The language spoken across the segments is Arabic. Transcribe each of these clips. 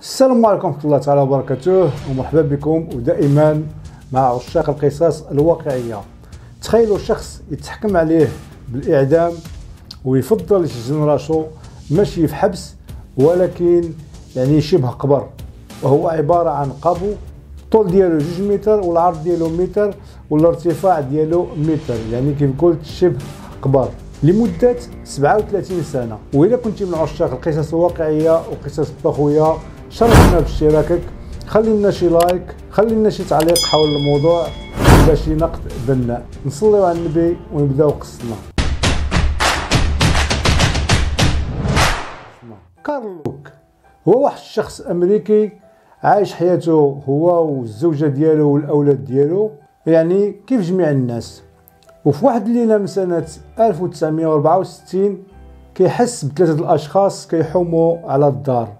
السلام عليكم ورحمة الله تعالى وبركاته. ومرحبا بكم ودائما مع عشاق القصص الواقعية. تخيلوا شخص يتحكم عليه بالإعدام ويفضل يسجن راسو ماشي في حبس ولكن يعني شبه قبر وهو عبارة عن قابو الطول ديالو جوج متر والعرض ديالو متر والارتفاع ديالو متر. يعني كيف قلت شبه قبر لمدة 37 سنة. وإذا كنت من عشاق القصص الواقعية وقصص الطخوية شرفنا باشتراكك. خلي لنا شي لايك خلي لنا شي تعليق حول الموضوع ولا شي نقد بناء نصليو على النبي ونبداو قصتنا. كارلوك هو واحد الشخص أمريكي عايش حياته هو والزوجة ديالو والأولاد ديالو. يعني كيف جميع الناس. وفي واحد الليلة من سنة 1964 كيحس بثلاثة الأشخاص كيحوموا على الدار.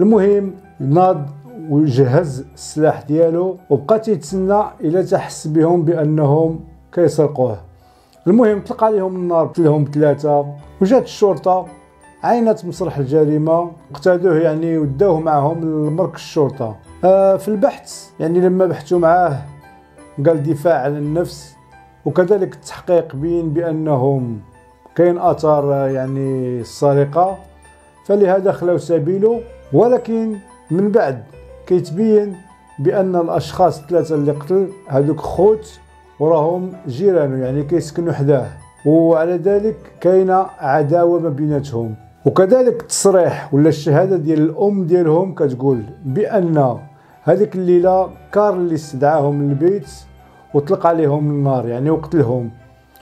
المهم ناض وجهز السلاح ديالو وبقى تيتسنى إلى تحس بهم بأنهم كيسرقوه. المهم طلق عليهم النار قتلهم ثلاثة. وجات الشرطة عينت مسرح الجريمة اقتادوه يعني وداوه معهم لمركز الشرطة. آه في البحث يعني لما بحثوا معاه قال دفاع عن النفس. وكذلك التحقيق بين بأنهم كاين آثار يعني السرقه فلهذا خلاو سبيله ولكن من بعد كيتبين بأن الأشخاص الثلاثة اللي قتل هذوك خوت وراهم جيرانو يعني كيسكنوا حداه. وعلى ذلك كاينة عداوة ما بيناتهم. وكذلك التصريح ولا الشهادة ديال الأم ديالهم كتقول بأن هذيك الليلة كارل اللي استدعاهم للبيت وطلق عليهم النار يعني وقتلهم.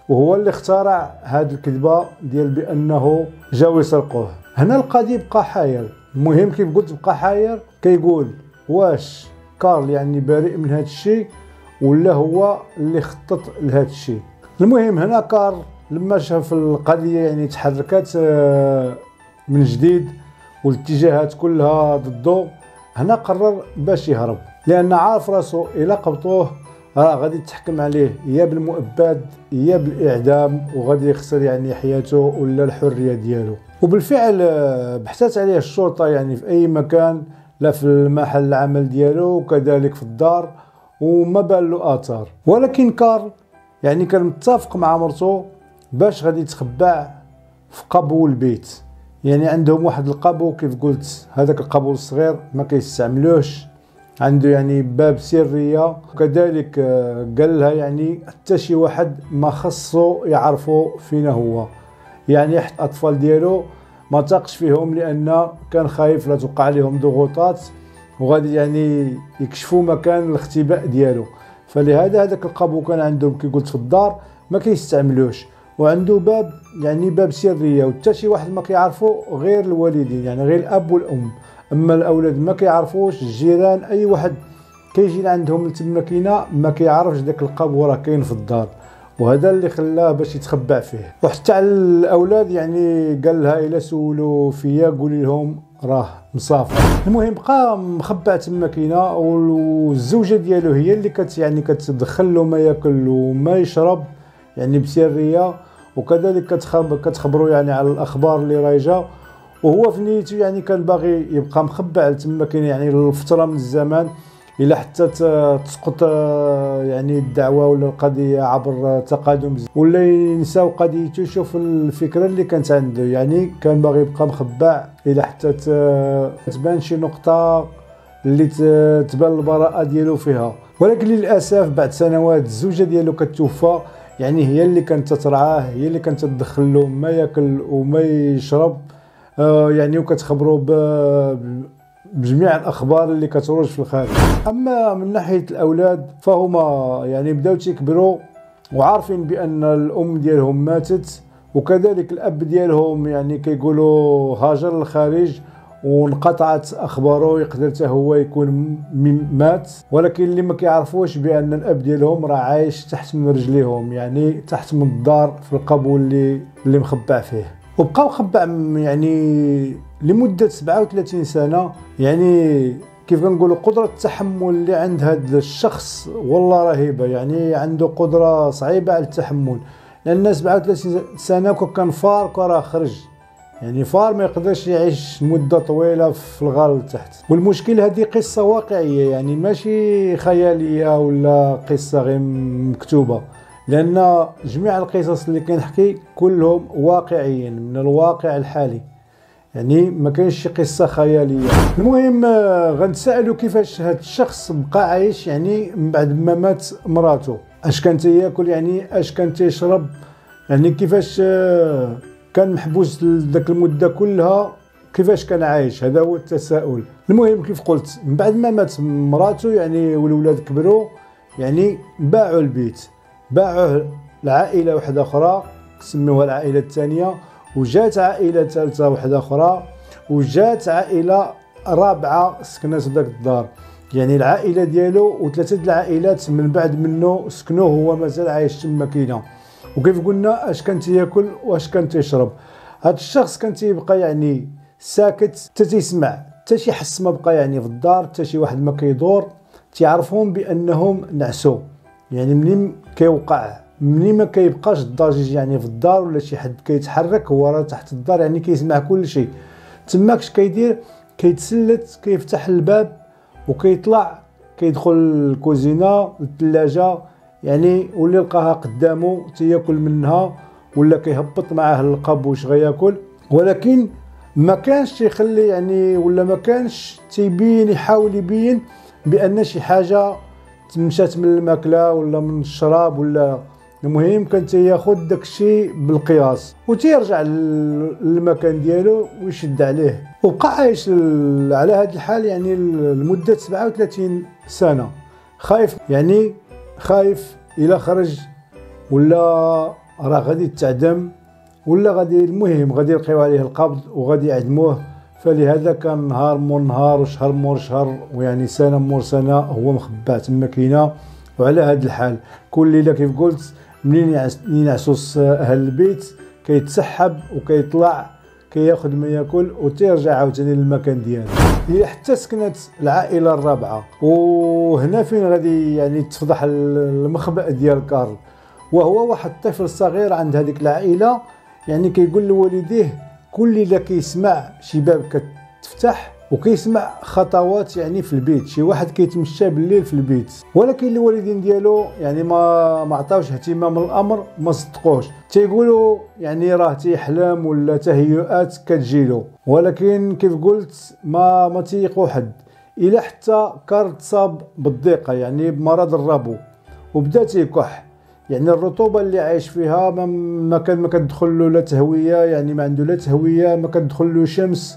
وهو اللي اخترع هذه الكذبة ديال بأنه جاو يسرقوه هنا القاضي بقى حاير المهم كيف قلت بقى حاير كيقول واش كارل يعني بريء من هذا الشيء ولا هو اللي خطط لهذا الشيء. المهم هنا كارل لما شاف القضية يعني تحركت آه، من جديد والاتجاهات كلها ضده هنا قرر باش يهرب. لأن عارف راسو إلا قبطوه راه غادي تحكم عليه يا بالمؤبد يا بالإعدام وغادي يخسر يعني حياته ولا الحرية ديالو. وبالفعل آه، بحثت عليه الشرطة يعني في أي مكان لا في المحل العمل ديالو وكذلك في الدار وما بان له آثار. ولكن كارل يعني كان متفق مع مرته باش غادي يتخبع في قبو البيت. يعني عندهم واحد القبو كيف قلت هذاك القبو الصغير ما كيستعملوش. عنده يعني باب سرية. وكذلك آه، قال لها يعني حتى شي واحد ما خصو يعرفوا فينا هو. يعني حتى الأطفال ديالو ما تاقش فيهم لأن كان خايف لا توقع عليهم ضغوطات وغادي يعني يكشفوا مكان الاختباء ديالو. فلهذا هذاك القابو كان عندهم كي قلت في الدار ما كيستعملوش. وعنده باب يعني باب سرية. وحتى شي واحد ما كيعرفو غير الوالدين يعني غير الأب والأم. أما الأولاد ما كيعرفوش الجيران أي واحد كيجي لعندهم تما كاينة ما كيعرفش داك القابو راه كاين في الدار. وهذا اللي خلاه باش يتخبع فيه. وحتى على الأولاد يعني قال لها إلا سولوا فيا قولي لهم راه مسافر. المهم بقى مخبع تما كاينة والزوجة ديالو هي اللي كت يعني كتدخل له ما ياكل وما يشرب يعني بسرية. وكذلك كتخبر كتخبروا يعني على الأخبار اللي رايجه وهو في نيته يعني كان باغي يبقى مخبع تما كاين يعني لفتره من الزمان إلى حتى تسقط آه، يعني الدعوة ولا القضية عبر تقادم. ولا ينساو قضيته يشوف الفكرة اللي كانت عنده. يعني كان باغي يبقى مخبع إلى حتى تبان شي نقطة اللي تبان البراءة ديالو فيها. ولكن للأسف بعد سنوات الزوجة ديالو كتوفى يعني هي اللي كانت تترعاه هي اللي كانت تدخل له ما ياكل وما يشرب. يعني وكتخبروا بجميع الأخبار اللي كتروج في الخارج. أما من ناحية الأولاد فهما يعني بداو تيكبروا وعارفين بأن الأم ديالهم ماتت وكذلك الأب ديالهم يعني كيقولوا هاجر للخارج وانقطعت أخباره يقدر حتى هو يكون مات. ولكن اللي ما كيعرفوش بأن الأب ديالهم راه عايش تحت من رجليهم يعني تحت من الدار في القبو اللي اللي مخبع فيه. وبقى مخبع يعني لمدة 37 سنة يعني كيف كنقولوا قدرة التحمل اللي عند هذا الشخص والله رهيبة يعني عنده قدرة صعيبة على التحمل. لأن 37 سنة كان فارق راه خرج. يعني فار ما يقدرش يعيش مدة طويلة في الغار تحت. والمشكل هذه قصة واقعية يعني ماشي خيالية ولا قصة غير مكتوبة. لأن جميع القصص اللي كنحكي كلهم واقعيين من الواقع الحالي. يعني ما كاينش شي قصة خيالية. المهم آه، غنتسالوا كيفاش هذا الشخص بقى عايش يعني من بعد ما مات مراته. أش كان تياكل؟ يعني أش كان تيشرب؟ يعني كيفاش آه، كان محبوس ذاك المدة كلها؟ كيفاش كان عايش؟ هذا هو التساؤل. المهم كيف قلت من بعد ما مات مراته يعني والولاد كبروا يعني باعوا البيت. باعوه لعائله واحدة أخرى سموها العائلة الثانية وجات عائلة ثالثة واحدة أخرى وجات عائلة رابعة سكنات ذاك الدار. يعني العائلة ديالو وثلاثة العائلات من بعد منه سكنوه هو مازال عايش تما كاينة وكيف قلنا أش كان تياكل وأش كان تيشرب. هذا الشخص كان تيبقى يعني ساكت حتى تيسمع حتى شي حس ما بقى يعني في الدار حتى شي واحد ما كيدور تيعرفهم بأنهم نعسوا يعني منين كيوقع منين ما كيبقاش الضجيج يعني في الدار ولا شي حد كيتحرك هو راه تحت الدار يعني كيسمع كل شيء تماكش كيدير؟ كيتسلت كيفتح الباب وكيطلع كيدخل الكوزينة الثلاجه يعني واللي لقاها قدامه تياكل منها ولا كيهبط معاه القب واش غياكل. ولكن ما كانش تيخلي يعني ولا ما كانش تيبين يحاول يبين بأن شي حاجة مشات من الماكلة ولا من الشراب ولا المهم كان تياخذ داكشي بالقياس وتيرجع للمكان ديالو ويشد عليه. وبقى عايش على هذا الحال يعني لمدة 37 سنة. خايف يعني خايف إلى خرج ولا راه غادي يتعدم ولا غادي المهم غادي يلقيو عليه القبض وغادي يعدموه. فلهذا كان نهار مور نهار وشهر مور شهر ويعني سنة مور سنة هو مخبع تما كاينة وعلى هذا الحال. كل ليله كيف قلت منين ينعسوا أهل البيت كيتسحب وكيطلع كياخذ ما ياكل وتيرجع عاوتاني للمكان ديالو. هي حتى سكنت العائلة الرابعة. وهنا فين غادي يعني تفضح المخبأ ديال كارل وهو واحد الطفل صغير عند هذيك العائلة يعني كيقول لوالديه كل ليله كيسمع شي باب كتفتح وكيسمع خطوات يعني في البيت. شي واحد كيتمشى بالليل في البيت. ولكن الوالدين ديالو يعني ما ما عطاوش اهتمام الامر ما صدقوش. تيقولوا يعني راه تيحلم ولا تهيؤات كتجيلو. ولكن كيف قلت ما ما تيقوا حد. إلى حتى كار تصاب بالضيقة يعني بمرض الربو وبدا تيكح. يعني الرطوبة اللي عايش فيها ما ما كان ما كتدخل له لا تهوية يعني ما عنده لا تهوية ما كتدخل له شمس.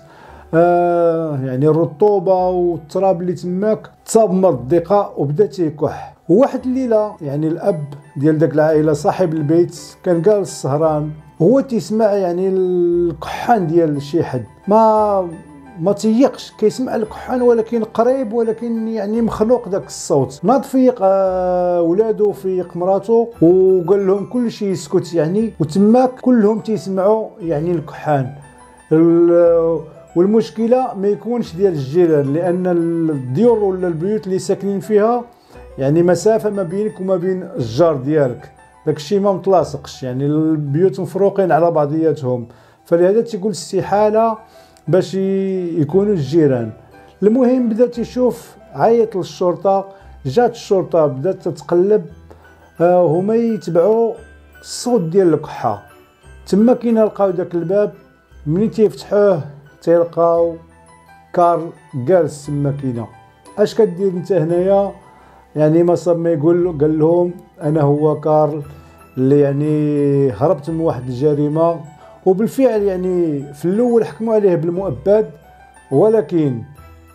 آه يعني الرطوبة والتراب اللي تماك تصاب الضيقه وبدا تيكح وواحد الليلة يعني الأب ديال داك العائلة صاحب البيت كان جالس سهران. هو تيسمع يعني الكحان ديال شي حد. ما ما تيقش كيسمع الكحان ولكن قريب ولكن يعني مخلوق داك الصوت. ناض فيق آه ولادو فيق مراته وقال لهم كل شيء يسكت يعني وتماك كلهم تيسمعوا يعني الكحان والمشكلة ما يكونش ديال الجيران لأن الديور ولا البيوت اللي ساكنين فيها يعني مسافة ما بينك وما بين الجار ديالك. داكشي ما متلاصقش يعني البيوت مفروقين على بعضياتهم. فلهذا تيقول استحاله باش يكونوا الجيران. المهم بدا تيشوف عيط للشرطه جات الشرطة بدأت تتقلب آه هما يتبعوا الصوت ديال الكحة. تما كاين لقاو داك الباب ملي تيفتحوه تيلقاو كارل جالس تما كاينة اش كدير انت هنايا؟ يعني ما صاب ما يقول قال لهم أنا هو كارل اللي يعني هربت من واحد الجريمة. وبالفعل يعني في الأول حكموا عليه بالمؤبد ولكن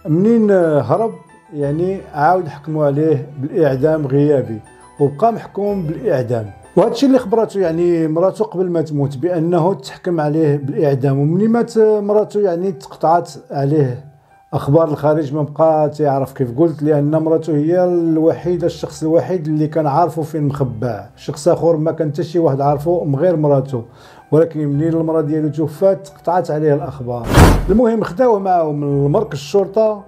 منين هرب؟ يعني عاود حكموا عليه بالإعدام غيابي وبقى محكوم بالإعدام. وهذا الشيء اللي خبرته يعني مراته قبل ما تموت بأنه تحكم عليه بالإعدام ومني مات مراته يعني تقطعت عليه أخبار الخارج ما بقى تعرف كيف. قلت لأن مراته هي الوحيدة الشخص الوحيد اللي كان عارفه فين مخبع شخص آخر ما كان حتى شي واحد عارفه غير مراته ولكن منين المراه ديالو توفات قطعت عليه الأخبار. المهم خداوه معاهم من مركز الشرطة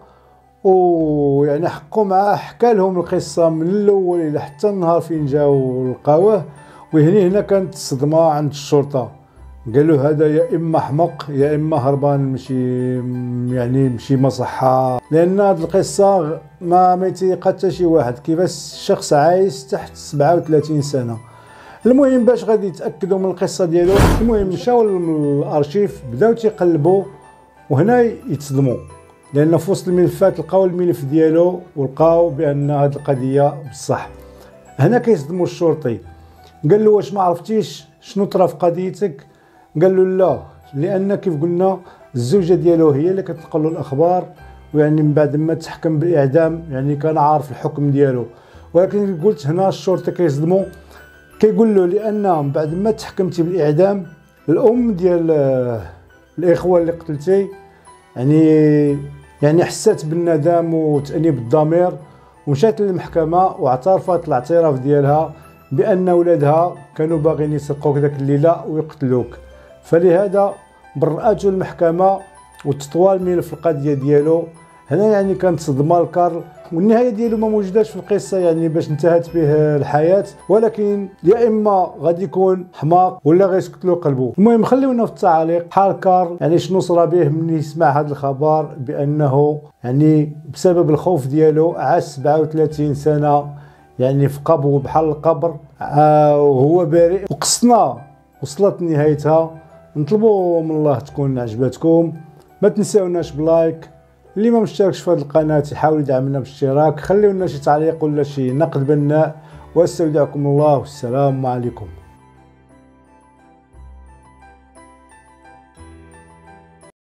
ويعني حقوا معاه حكى لهم القصة من الأول إلى حتى النهار فين جاو لقاوه. وهني هنا كانت الصدمه عند الشرطة. قالوا هذا يا إما حمق يا إما هربان مشي يعني مشي مصحة لأن هذه القصة ما ما حتى شي واحد. كيفاش الشخص عايش تحت 37 سنة. المهم باش غادي يتأكدوا من القصة ديالو المهم مشاو للارشيف بداو تيقلبوا وهنا يتصدموا لأن في وسط الملفات لقاو الملف ديالو ولقاو بأن هذه القضية بصح. هنا كيصدموا الشرطي. قال له واش ما عرفتيش شنو طرا في قضيتك؟ قال له لا لأن كيف قلنا الزوجة ديالو هي اللي كتنقل له الأخبار ويعني من بعد ما تحكم بالإعدام يعني كان عارف الحكم ديالو. ولكن قلت هنا الشرطه كيصدموا كيقول له لأن من بعد ما تحكمتي بالإعدام الأم ديال الإخوة اللي قتلتي يعني يعني حسات بالندم وتأنيب الضمير ومشات للمحكمة واعترفت الاعتراف ديالها بأن ولادها كانوا باغيين يسرقوك ذاك الليلة ويقتلوك. فلهذا برأته المحكمة وتطوى الملف القضية ديالو هنا يعني كانت صدمة لكارل والنهاية ديالو ما موجوداش في القصة يعني باش انتهت به الحياة ولكن يا إما غادي يكون حماق ولا غيسكت له قلبه. المهم خليونا في التعاليق حال كارل يعني شنو صرا به من يسمع هذا الخبر؟ بأنه يعني بسبب الخوف ديالو عاش 37 سنة يعني في قبو بحال القبر. آه وهو بريء وقصنا وصلت نهايتها. نطلبوا من الله تكون عجبتكم. ما تنساوناش بلايك. اللي ما مشتركش في هذه القناة يحاول يدعمنا بالاشتراك. خليونا شي تعليق ولا شي نقد بناء واستودعكم الله والسلام عليكم.